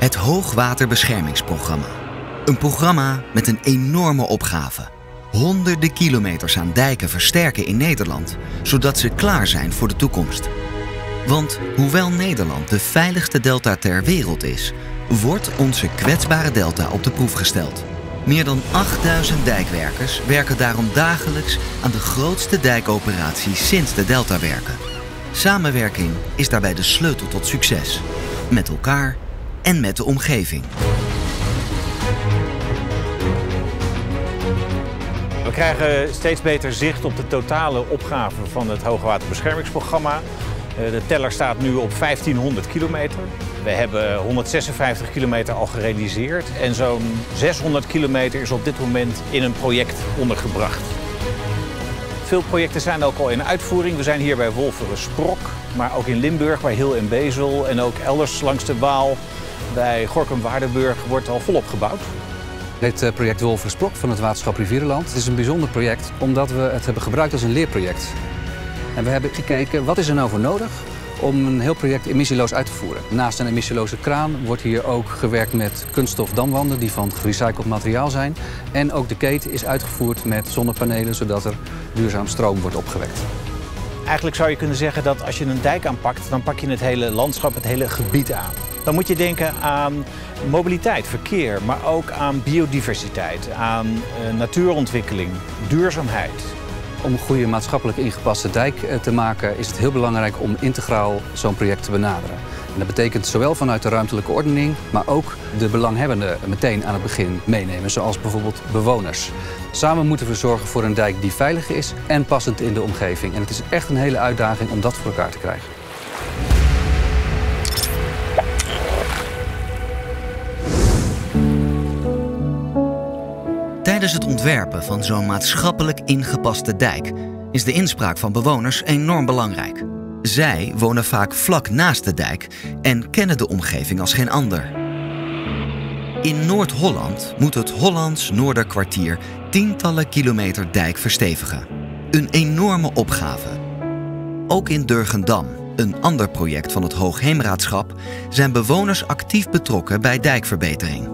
Het Hoogwaterbeschermingsprogramma. Een programma met een enorme opgave. Honderden kilometers aan dijken versterken in Nederland, zodat ze klaar zijn voor de toekomst. Want hoewel Nederland de veiligste delta ter wereld is, wordt onze kwetsbare delta op de proef gesteld. Meer dan 8000 dijkwerkers werken daarom dagelijks aan de grootste dijkoperatie sinds de deltawerken. Samenwerking is daarbij de sleutel tot succes. Met elkaar en met de omgeving. We krijgen steeds beter zicht op de totale opgave van het Hoogwaterbeschermingsprogramma. Eh, de teller staat nu op 1500 kilometer. We hebben 156 kilometer al gerealiseerd en zo'n 600 kilometer is op dit moment in een project ondergebracht. Veel projecten zijn ook al in uitvoering. We zijn hier bij Wolveren Sprok, maar ook in Limburg bij Hil en Bezel en ook elders langs de Waal bij Gorkum-Waardenburg wordt al volop gebouwd. Dit eh, project Wolveren Sprok van het Waterschap Rivierenland het is een bijzonder project omdat we het hebben gebruikt als een leerproject. En we hebben gekeken wat is er nou voor nodig om een heel project emissieloos uit te voeren. Naast een emissieloze kraan wordt hier ook gewerkt met kunststof damwanden die van gerecycled materiaal zijn. En ook de keten is uitgevoerd met zonnepanelen zodat er duurzaam stroom wordt opgewekt. Eigenlijk zou je kunnen zeggen dat als je een dijk aanpakt, dan pak je het hele landschap, het hele gebied aan. Dan moet je denken aan mobiliteit, verkeer, maar ook aan biodiversiteit, aan uh, natuurontwikkeling, duurzaamheid. Om een goede maatschappelijk ingepaste dijk eh, te maken is het heel belangrijk om integraal zo'n project te benaderen. En dat betekent zowel vanuit de ruimtelijke ordening, maar ook de belanghebbenden meteen aan het begin meenemen, zoals bijvoorbeeld bewoners. Samen moeten we zorgen voor een dijk die veilig is en passend in de omgeving. En het is echt een hele uitdaging om dat voor elkaar te krijgen. Tijdens het ontwerpen van zo'n maatschappelijk ingepaste dijk is de inspraak van bewoners enorm belangrijk. Zij wonen vaak vlak naast de dijk en kennen de omgeving als geen ander. In Noord-Holland moet het Hollands Noorderkwartier tientallen kilometer dijk verstevigen. Een enorme opgave. Ook in Durgendam, een ander project van het Hoogheemraadschap, zijn bewoners actief betrokken bij dijkverbetering.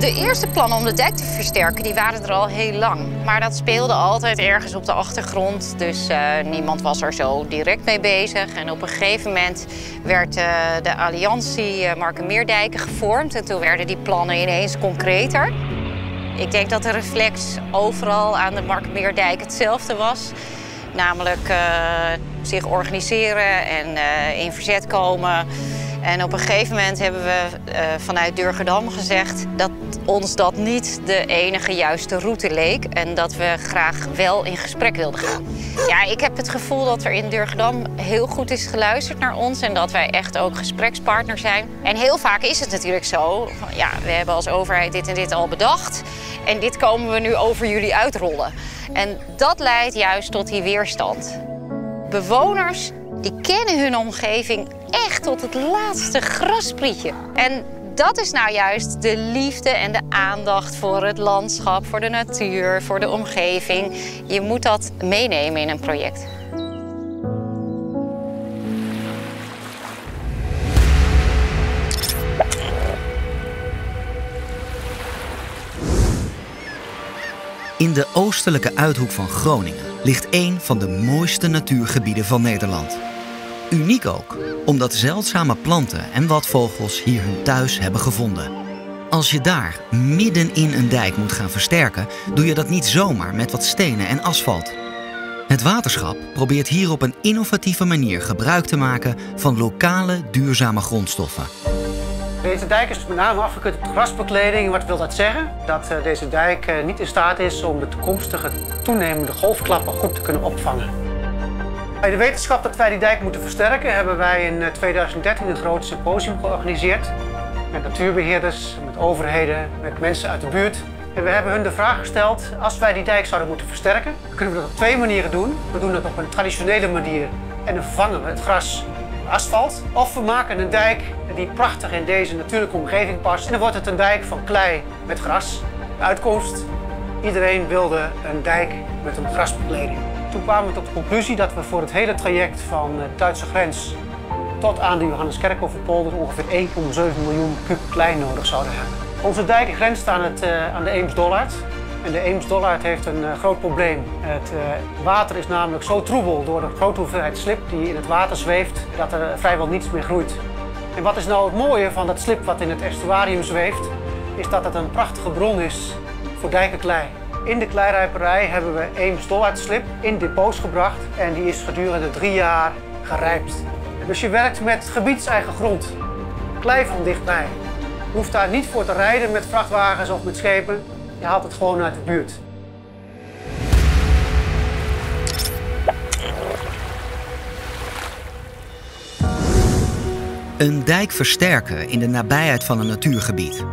De eerste plannen om de dijk te versterken die waren er al heel lang. Maar dat speelde altijd ergens op de achtergrond. Dus uh, niemand was er zo direct mee bezig. En op een gegeven moment werd uh, de alliantie uh, Markenmeerdijken gevormd. En toen werden die plannen ineens concreter. Ik denk dat de reflex overal aan de Markenmeerdijk hetzelfde was. Namelijk zich organiseren en in verzet komen. En op een gegeven moment hebben we uh, vanuit Durgedam gezegd dat ons dat niet de enige juiste route leek en dat we graag wel in gesprek wilden gaan. Ja, ik heb het gevoel dat er in Durgedam heel goed is geluisterd naar ons en dat wij echt ook gesprekspartner zijn. En heel vaak is het natuurlijk zo, ja, we hebben als overheid dit en dit al bedacht en dit komen we nu over jullie uitrollen. En dat leidt juist tot die weerstand. Bewoners die kennen hun omgeving echt tot het laatste grasprietje. En dat is nou juist de liefde en de aandacht voor het landschap, voor de natuur, voor de omgeving. Je moet dat meenemen in een project. In de oostelijke uithoek van Groningen ligt een van de mooiste natuurgebieden van Nederland. Uniek ook, omdat zeldzame planten en watvogels hier hun thuis hebben gevonden. Als je daar midden in een dijk moet gaan versterken, doe je dat niet zomaar met wat stenen en asfalt. Het waterschap probeert hier op een innovatieve manier gebruik te maken van lokale duurzame grondstoffen. Deze dijk is met name afgekut op grasbekleding. Wat wil dat zeggen? Dat eh, deze dijk eh, niet in staat is om de toekomstige toenemende golfklappen goed te kunnen opvangen. Bij de wetenschap dat wij die dijk moeten versterken hebben wij in 2013 eh, een groot symposium georganiseerd. Met natuurbeheerders, met overheden, met mensen uit de buurt. En we hebben hun de vraag gesteld, als wij die dijk zouden moeten versterken, kunnen we dat op twee manieren doen. We doen het op een traditionele manier en dan vervangen we het gras asfalt. Of we maken een dijk die prachtig in deze natuurlijke omgeving past. En dan wordt het een dijk van klei met gras. De uitkomst, iedereen wilde een dijk met een grasbekleding. Toen kwamen we tot de conclusie dat we voor het hele traject van de Duitse grens tot aan de Johannes Kerkhofenpolder ongeveer 1,7 miljoen kub klei nodig zouden hebben. Onze dijk grenst aan, het, uh, aan de Eems-Dollard. En de Eems-Dollard heeft een uh, groot probleem. Het uh, water is namelijk zo troebel door de grote hoeveelheid slip die in het water zweeft, dat er vrijwel niets meer groeit. En wat is nou het mooie van dat slip wat in het estuarium zweeft, is dat het een prachtige bron is voor dijkenklei. In de kleirijperij hebben we Eems-Dollard slip in depots gebracht en die is gedurende drie jaar gerijpt. Dus je werkt met gebiedseigen grond, klei van dichtbij. Je hoeft daar niet voor te rijden met vrachtwagens of met schepen. Je haalt het gewoon uit de buurt. Een dijk versterken in de nabijheid van een natuurgebied,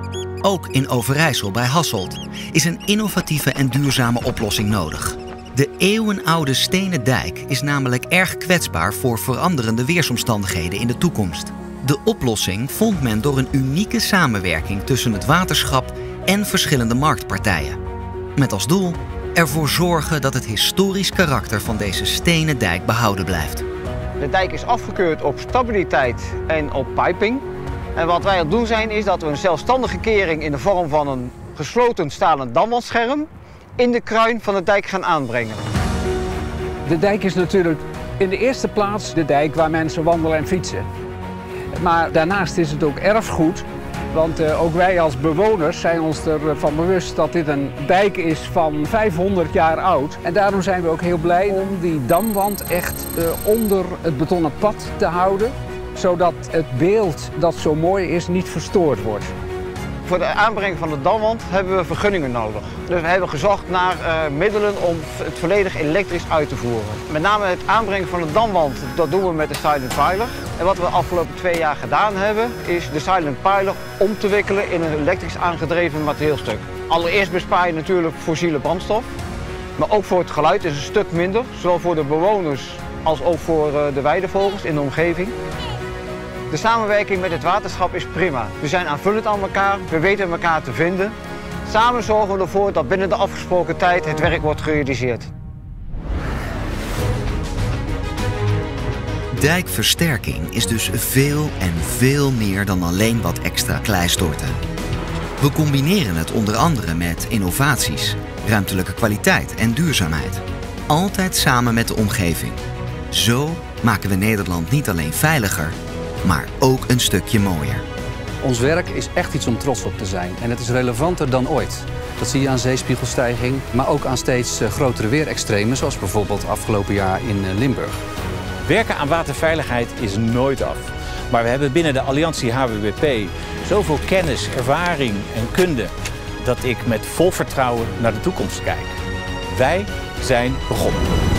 ook in Overijssel bij Hasselt, is een innovatieve en duurzame oplossing nodig. De eeuwenoude stenen dijk is namelijk erg kwetsbaar voor veranderende weersomstandigheden in de toekomst. De oplossing vond men door een unieke samenwerking tussen het waterschap en verschillende marktpartijen. Met als doel ervoor zorgen dat het historisch karakter van deze stenen dijk behouden blijft. De dijk is afgekeurd op stabiliteit en op piping. En wat wij aan het doen zijn is dat we een zelfstandige kering in de vorm van een gesloten stalen damwandscherm in de kruin van de dijk gaan aanbrengen. De dijk is natuurlijk in de eerste plaats de dijk waar mensen wandelen en fietsen. Maar daarnaast is het ook erfgoed, want uh, ook wij als bewoners zijn ons ervan bewust dat dit een dijk is van 500 jaar oud. En daarom zijn we ook heel blij om die damwand echt uh, onder het betonnen pad te houden, zodat het beeld dat zo mooi is niet verstoord wordt. Voor de aanbreng van de damwand hebben we vergunningen nodig. Dus we hebben gezocht naar uh, middelen om het volledig elektrisch uit te voeren. Met name het aanbrengen van de damwand, dat doen we met de Silent Piler. En wat we de afgelopen twee jaar gedaan hebben, is de Silent Piler om te wikkelen in een elektrisch aangedreven materieelstuk. Allereerst bespaar je natuurlijk fossiele brandstof, maar ook voor het geluid is een stuk minder, zowel voor de bewoners als ook voor uh, de weidevogels in de omgeving. De samenwerking met het waterschap is prima. We zijn aanvullend aan elkaar, we weten elkaar te vinden. Samen zorgen we ervoor dat binnen de afgesproken tijd het werk wordt gerealiseerd. Dijkversterking is dus veel en veel meer dan alleen wat extra klei storten. We combineren het onder andere met innovaties, ruimtelijke kwaliteit en duurzaamheid. Altijd samen met de omgeving. Zo maken we Nederland niet alleen veiliger, maar ook een stukje mooier. Ons werk is echt iets om trots op te zijn en het is relevanter dan ooit. Dat zie je aan zeespiegelstijging, maar ook aan steeds eh, grotere weerextremen, zoals bijvoorbeeld afgelopen jaar in eh, Limburg. Werken aan waterveiligheid is nooit af. Maar we hebben binnen de Alliantie HWWP zoveel kennis, ervaring en kunde dat ik met vol vertrouwen naar de toekomst kijk. Wij zijn begonnen.